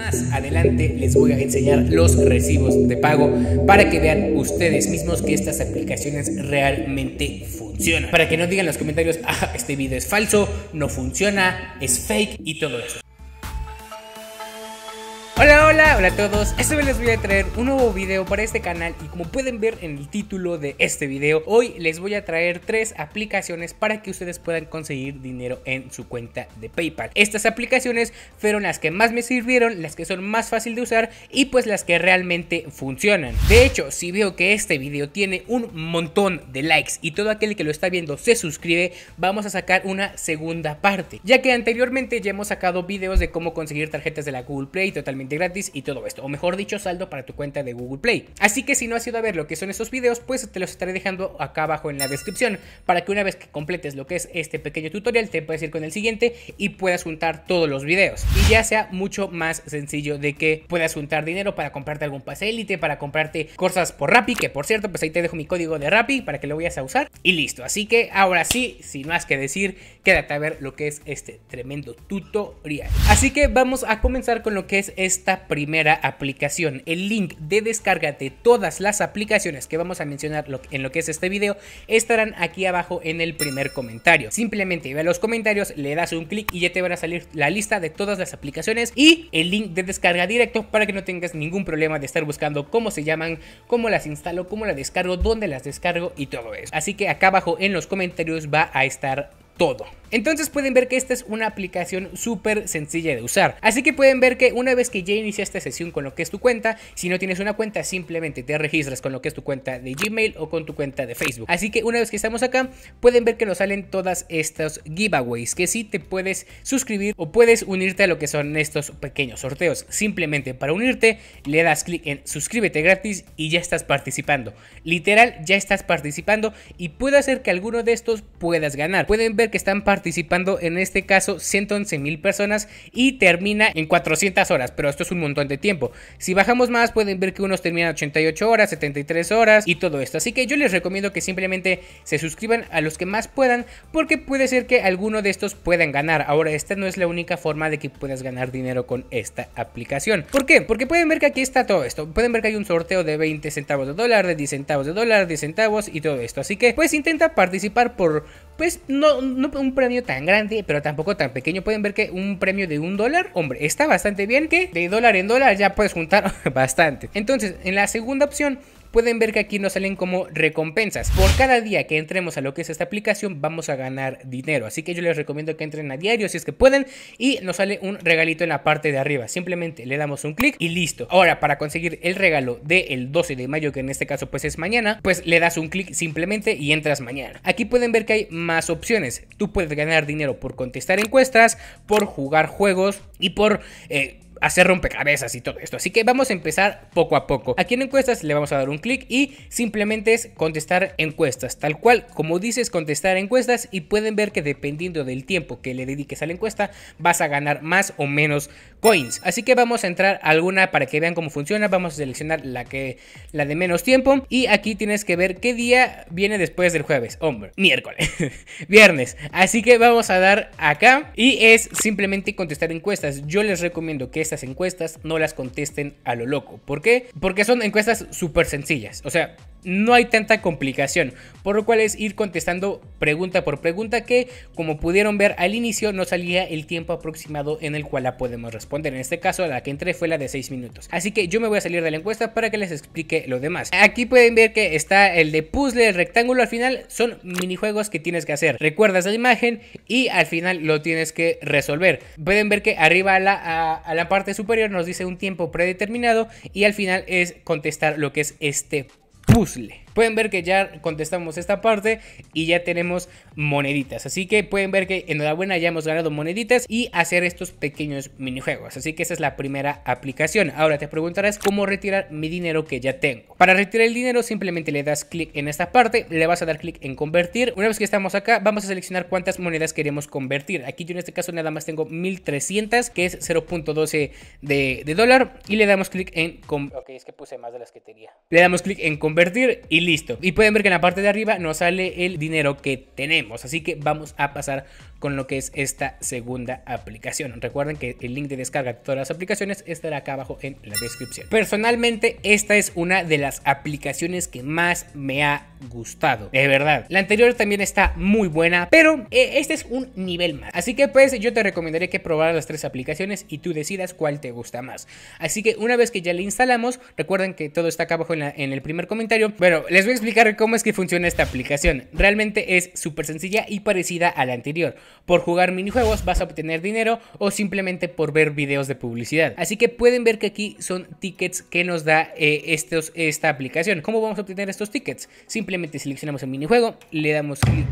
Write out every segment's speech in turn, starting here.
Más adelante les voy a enseñar los recibos de pago para que vean ustedes mismos que estas aplicaciones realmente funcionan. Para que no digan en los comentarios, ah, este video es falso, no funciona, es fake y todo eso. Hola, hola, hola a todos. Esta vez les voy a traer un nuevo video para este canal y como pueden ver en el título de este video, hoy les voy a traer tres aplicaciones para que ustedes puedan conseguir dinero en su cuenta de PayPal. Estas aplicaciones fueron las que más me sirvieron, las que son más fácil de usar y pues las que realmente funcionan. De hecho, si veo que este video tiene un montón de likes y todo aquel que lo está viendo se suscribe, vamos a sacar una segunda parte, ya que anteriormente ya hemos sacado videos de cómo conseguir tarjetas de la Google Play totalmente gratis y todo esto, o mejor dicho, saldo para tu cuenta de Google Play. Así que si no has ido a ver lo que son estos videos, pues te los estaré dejando acá abajo en la descripción, para que una vez que completes lo que es este pequeño tutorial, te puedes ir con el siguiente y puedas juntar todos los videos. Y ya sea mucho más sencillo de que puedas juntar dinero para comprarte algún pase élite, para comprarte cosas por Rappi, que por cierto, pues ahí te dejo mi código de Rappi para que lo vayas a usar. Y listo, así que ahora sí, sin más que decir, quédate a ver lo que es este tremendo tutorial. Así que vamos a comenzar con lo que es este esta primera aplicación. El link de descarga de todas las aplicaciones que vamos a mencionar en lo que es este video estarán aquí abajo en el primer comentario. Simplemente ve a los comentarios, le das un clic y ya te van a salir la lista de todas las aplicaciones y el link de descarga directo para que no tengas ningún problema de estar buscando cómo se llaman, cómo las instalo, cómo las descargo, dónde las descargo y todo eso. Así que acá abajo en los comentarios va a estar todo. Entonces pueden ver que esta es una aplicación súper sencilla de usar. Así que pueden ver que una vez que ya iniciaste sesión con lo que es tu cuenta, si no tienes una cuenta simplemente te registras con lo que es tu cuenta de Gmail o con tu cuenta de Facebook. Así que una vez que estamos acá, pueden ver que nos salen todas estos giveaways que sí te puedes suscribir o puedes unirte a lo que son estos pequeños sorteos. Simplemente para unirte le das clic en suscríbete gratis y ya estás participando. Literal, ya estás participando y puede hacer que alguno de estos puedas ganar. Pueden ver que están participando en este caso 111 mil personas y termina en 400 horas, pero esto es un montón de tiempo. Si bajamos más pueden ver que unos terminan 88 horas, 73 horas y todo esto. Así que yo les recomiendo que simplemente se suscriban a los que más puedan porque puede ser que alguno de estos puedan ganar. Ahora esta no es la única forma de que puedas ganar dinero con esta aplicación. ¿Por qué? Porque pueden ver que aquí está todo esto. Pueden ver que hay un sorteo de 20 centavos de dólar, de 10 centavos de dólar, 10 centavos y todo esto. Así que pues intenta participar por pues no, no un premio tan grande, pero tampoco tan pequeño. Pueden ver que un premio de un dólar, hombre, está bastante bien que de dólar en dólar ya puedes juntar bastante. Entonces, en la segunda opción pueden ver que aquí nos salen como recompensas. Por cada día que entremos a lo que es esta aplicación vamos a ganar dinero. Así que yo les recomiendo que entren a diario si es que pueden y nos sale un regalito en la parte de arriba. Simplemente le damos un clic y listo. Ahora para conseguir el regalo del 12 de mayo que en este caso pues es mañana, pues le das un clic simplemente y entras mañana. Aquí pueden ver que hay más opciones. Tú puedes ganar dinero por contestar encuestas, por jugar juegos y por... Eh, hacer rompecabezas y todo esto. Así que vamos a empezar poco a poco. Aquí en encuestas le vamos a dar un clic y simplemente es contestar encuestas. Tal cual como dices contestar encuestas y pueden ver que dependiendo del tiempo que le dediques a la encuesta vas a ganar más o menos coins. Así que vamos a entrar a alguna para que vean cómo funciona. Vamos a seleccionar la que la de menos tiempo y aquí tienes que ver qué día viene después del jueves. Hombre, miércoles, viernes. Así que vamos a dar acá y es simplemente contestar encuestas. Yo les recomiendo que estas encuestas no las contesten a lo loco. ¿Por qué? Porque son encuestas súper sencillas. O sea, no hay tanta complicación, por lo cual es ir contestando pregunta por pregunta que como pudieron ver al inicio no salía el tiempo aproximado en el cual la podemos responder. En este caso la que entré fue la de 6 minutos. Así que yo me voy a salir de la encuesta para que les explique lo demás. Aquí pueden ver que está el de puzzle, el rectángulo, al final son minijuegos que tienes que hacer. Recuerdas la imagen y al final lo tienes que resolver. Pueden ver que arriba a la, a la parte superior nos dice un tiempo predeterminado y al final es contestar lo que es este puzzle. Pueden ver que ya contestamos esta parte y ya tenemos moneditas. Así que pueden ver que enhorabuena ya hemos ganado moneditas y hacer estos pequeños minijuegos. Así que esa es la primera aplicación. Ahora te preguntarás cómo retirar mi dinero que ya tengo. Para retirar el dinero simplemente le das clic en esta parte, le vas a dar clic en convertir. Una vez que estamos acá vamos a seleccionar cuántas monedas queremos convertir. Aquí yo en este caso nada más tengo 1300 que es 0.12 de, dólar y le damos clic en... Ok, es que puse más de las que tenía. Le damos clic en convertir y listo. Y pueden ver que en la parte de arriba nos sale el dinero que tenemos. Así que vamos a pasar con lo que es esta segunda aplicación. Recuerden que el link de descarga de todas las aplicaciones estará acá abajo en la descripción. Personalmente, esta es una de las aplicaciones que más me ha gustado. De verdad. La anterior también está muy buena, pero eh, este es un nivel más. Así que pues yo te recomendaría que probaras las tres aplicaciones y tú decidas cuál te gusta más. Así que una vez que ya le instalamos, recuerden que todo está acá abajo en, el primer comentario. Bueno, les voy a explicar cómo es que funciona esta aplicación. Realmente es súper sencilla y parecida a la anterior. Por jugar minijuegos vas a obtener dinero o simplemente por ver videos de publicidad. Así que pueden ver que aquí son tickets que nos da eh, esta aplicación. ¿Cómo vamos a obtener estos tickets? Simplemente seleccionamos el minijuego, le damos clic.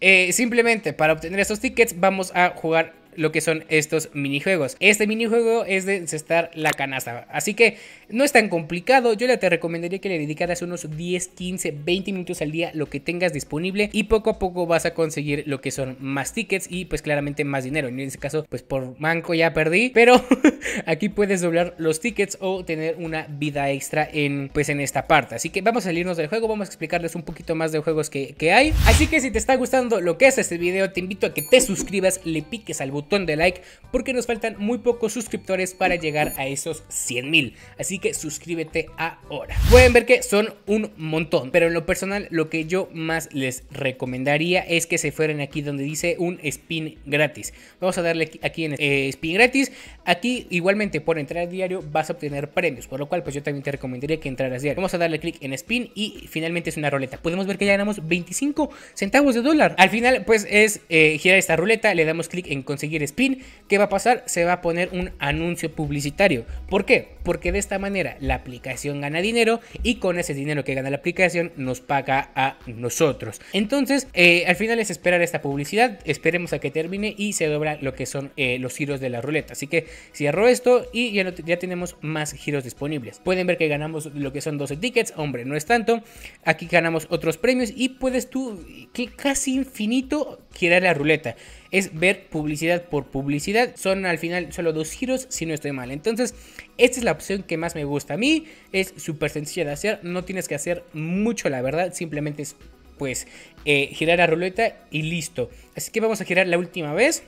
Eh, simplemente para obtener estos tickets vamos a jugar lo que son estos minijuegos. Este minijuego es de encestar la canasta, así que no es tan complicado. Yo le te recomendaría que le dedicaras unos 10, 15, 20 minutos al día lo que tengas disponible y poco a poco vas a conseguir lo que son más tickets y pues claramente más dinero. En este caso, pues por manco ya perdí, pero aquí puedes doblar los tickets o tener una vida extra en pues en esta parte. Así que vamos a salirnos del juego, vamos a explicarles un poquito más de juegos que, que hay. Así que si te está gustando lo que es este video, te invito a que te suscribas, le piques al botón de like porque nos faltan muy pocos suscriptores para llegar a esos 100 mil. Así que suscríbete ahora. Pueden ver que son un montón, pero en lo personal lo que yo más les recomendaría es que se fueran aquí donde dice un spin gratis. Vamos a darle aquí en eh, spin gratis. Aquí igualmente por entrar diario vas a obtener premios, por lo cual pues yo también te recomendaría que entraras diario. Vamos a darle clic en spin y finalmente es una ruleta. Podemos ver que ya ganamos 25 centavos de dólar. Al final pues es eh, girar esta ruleta, le damos clic en conseguir spin, ¿qué va a pasar? Se va a poner un anuncio publicitario. ¿Por qué? Porque de esta manera la aplicación gana dinero y con ese dinero que gana la aplicación nos paga a nosotros. Entonces, eh, al final es esperar esta publicidad, esperemos a que termine y se dobla lo que son eh, los giros de la ruleta. Así que cierro esto y ya, ya tenemos más giros disponibles. Pueden ver que ganamos lo que son 12 tickets, hombre, no es tanto. Aquí ganamos otros premios y puedes tú, que casi infinito, girar la ruleta es ver publicidad por publicidad. Son al final solo dos giros si no estoy mal. Entonces, esta es la opción que más me gusta a mí. Es súper sencilla de hacer. No tienes que hacer mucho, la verdad. Simplemente es pues eh, girar la ruleta y listo. Así que vamos a girar la última vez.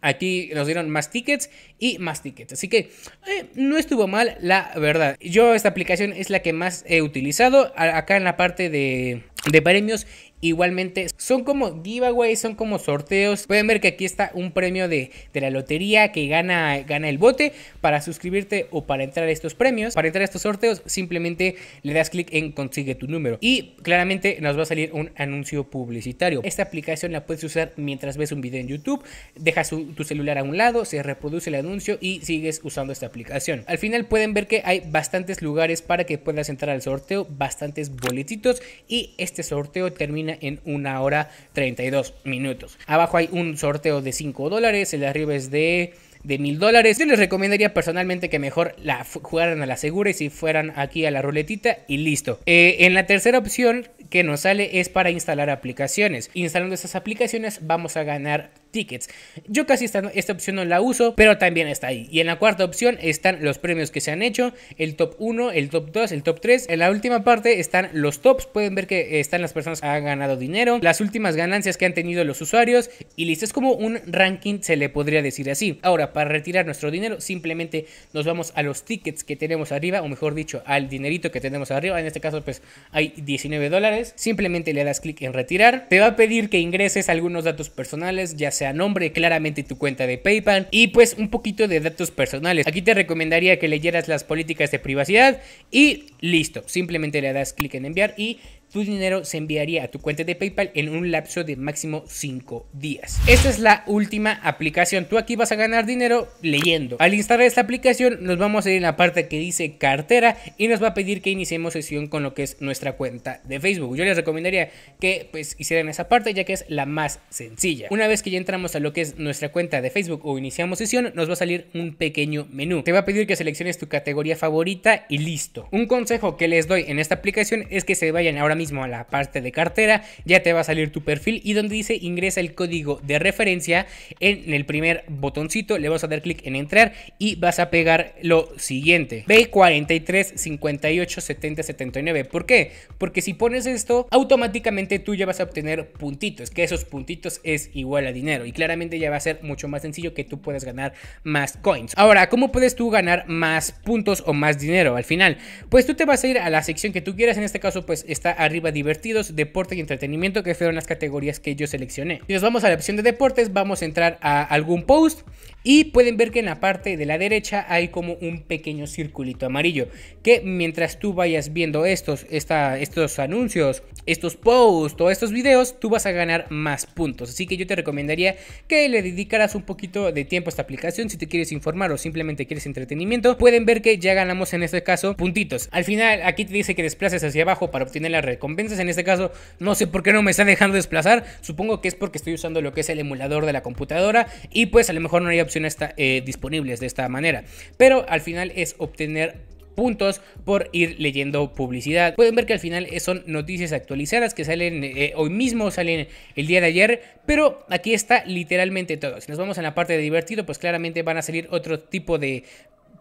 Aquí nos dieron más tickets y más tickets. Así que eh, no estuvo mal, la verdad. Yo esta aplicación es la que más he utilizado. Acá en la parte de, de premios Igualmente son como giveaways, son como sorteos. Pueden ver que aquí está un premio de, la lotería que gana, gana el bote. Para suscribirte o para entrar a estos premios, para entrar a estos sorteos, simplemente le das clic en consigue tu número. Y claramente nos va a salir un anuncio publicitario. Esta aplicación la puedes usar mientras ves un video en YouTube. Dejas tu celular a un lado, se reproduce el anuncio y sigues usando esta aplicación. Al final pueden ver que hay bastantes lugares para que puedas entrar al sorteo, bastantes boletitos y este sorteo termina en una hora 32 minutos. Abajo hay un sorteo de 5 dólares, el de arriba es de de mil dólares. Yo les recomendaría personalmente que mejor la jugaran a la segura y si fueran aquí a la ruletita y listo. Eh, en la tercera opción que nos sale es para instalar aplicaciones. Instalando estas aplicaciones vamos a ganar tickets. Yo casi esta, esta opción no la uso, pero también está ahí. Y en la cuarta opción están los premios que se han hecho, el top 1, el top 2, el top 3. En la última parte están los tops, pueden ver que están las personas que han ganado dinero, las últimas ganancias que han tenido los usuarios y listo, es como un ranking, se le podría decir así. Ahora, para retirar nuestro dinero, simplemente nos vamos a los tickets que tenemos arriba, o mejor dicho, al dinerito que tenemos arriba. En este caso, pues hay 19 dólares. Simplemente le das clic en retirar. Te va a pedir que ingreses algunos datos personales, ya nombre, claramente tu cuenta de PayPal y pues un poquito de datos personales. Aquí te recomendaría que leyeras las políticas de privacidad y listo. Simplemente le das clic en enviar y tu dinero se enviaría a tu cuenta de PayPal en un lapso de máximo 5 días. Esta es la última aplicación. Tú aquí vas a ganar dinero leyendo. Al instalar esta aplicación nos vamos a ir en la parte que dice cartera y nos va a pedir que iniciemos sesión con lo que es nuestra cuenta de Facebook. Yo les recomendaría que pues hicieran esa parte ya que es la más sencilla. Una vez que ya entramos a lo que es nuestra cuenta de Facebook o iniciamos sesión, nos va a salir un pequeño menú. Te va a pedir que selecciones tu categoría favorita y listo. Un consejo que les doy en esta aplicación es que se vayan ahora mismo a la parte de cartera, ya te va a salir tu perfil y donde dice ingresa el código de referencia en el primer botoncito, le vas a dar clic en entrar y vas a pegar lo siguiente, B43 58 70 79. ¿Por qué? Porque si pones esto, automáticamente tú ya vas a obtener puntitos, que esos puntitos es igual a dinero y claramente ya va a ser mucho más sencillo que tú puedas ganar más coins. Ahora, ¿cómo puedes tú ganar más puntos o más dinero al final? Pues tú te vas a ir a la sección que tú quieras, en este caso pues está arriba divertidos, deporte y entretenimiento, que fueron las categorías que yo seleccioné. Si nos vamos a la opción de deportes, vamos a entrar a algún post y pueden ver que en la parte de la derecha hay como un pequeño circulito amarillo, que mientras tú vayas viendo estos, estos anuncios, estos posts o estos videos, tú vas a ganar más puntos. Así que yo te recomendaría que le dedicaras un poquito de tiempo a esta aplicación si te quieres informar o simplemente quieres entretenimiento. Pueden ver que ya ganamos en este caso puntitos. Al final aquí te dice que desplaces hacia abajo para obtener las recompensas. En este caso no sé por qué no me está dejando desplazar. Supongo que es porque estoy usando lo que es el emulador de la computadora y pues a lo mejor no hay opciones eh, disponibles de esta manera. Pero al final es obtener puntos por ir leyendo publicidad. Pueden ver que al final son noticias actualizadas que salen eh, hoy mismo, salen el día de ayer, pero aquí está literalmente todo. Si nos vamos a la parte de divertido, pues claramente van a salir otro tipo de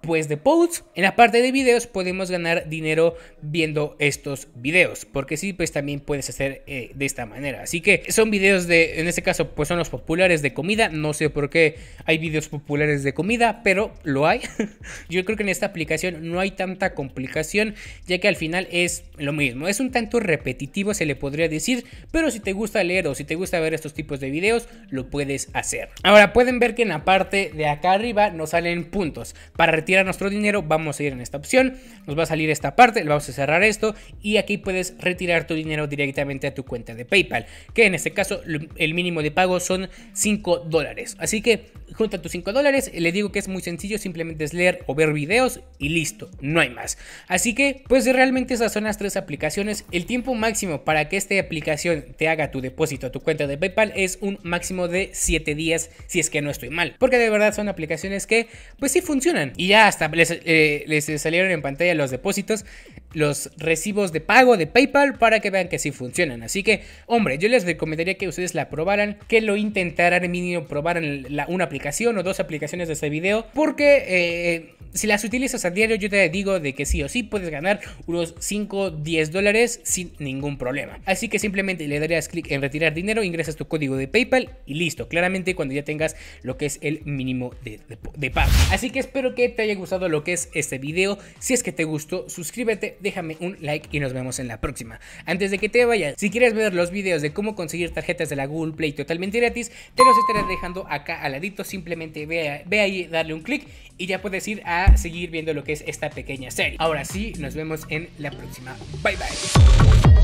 pues de posts, en la parte de videos podemos ganar dinero viendo estos videos, porque sí, pues también puedes hacer eh, de esta manera. Así que son videos de, en este caso, pues son los populares de comida. No sé por qué hay videos populares de comida, pero lo hay. Yo creo que en esta aplicación no hay tanta complicación, ya que al final es lo mismo. Es un tanto repetitivo, se le podría decir, pero si te gusta leer o si te gusta ver estos tipos de videos, lo puedes hacer. Ahora pueden ver que en la parte de acá arriba nos salen puntos para retirar nuestro dinero, vamos a ir en esta opción, nos va a salir esta parte, le vamos a cerrar esto y aquí puedes retirar tu dinero directamente a tu cuenta de PayPal, que en este caso el mínimo de pago son 5 dólares. Así que junta tus 5 dólares, le digo que es muy sencillo, simplemente es leer o ver videos y listo, no hay más. Así que pues realmente esas son las tres aplicaciones. El tiempo máximo para que esta aplicación te haga tu depósito a tu cuenta de PayPal es un máximo de 7 días si es que no estoy mal, porque de verdad son aplicaciones que pues sí funcionan y ya hasta eh, les, salieron en pantalla los depósitos, los recibos de pago de PayPal para que vean que sí funcionan. Así que, hombre, yo les recomendaría que ustedes la probaran, que lo intentaran mínimo probaran una aplicación o dos aplicaciones de este video, porque eh, si las utilizas a diario, yo te digo de que sí o sí puedes ganar unos 5, 10 dólares sin ningún problema. Así que simplemente le darías clic en retirar dinero, ingresas tu código de PayPal y listo. Claramente cuando ya tengas lo que es el mínimo de, de pago. Así que espero que te haya gustado lo que es este video. Si es que te gustó, suscríbete, déjame un like y nos vemos en la próxima. Antes de que te vayas, si quieres ver los videos de cómo conseguir tarjetas de la Google Play totalmente gratis, te los estaré dejando acá al ladito. Simplemente ve, ve ahí, darle un clic y ya puedes ir a seguir viendo lo que es esta pequeña serie. Ahora sí, nos vemos en la próxima. Bye bye.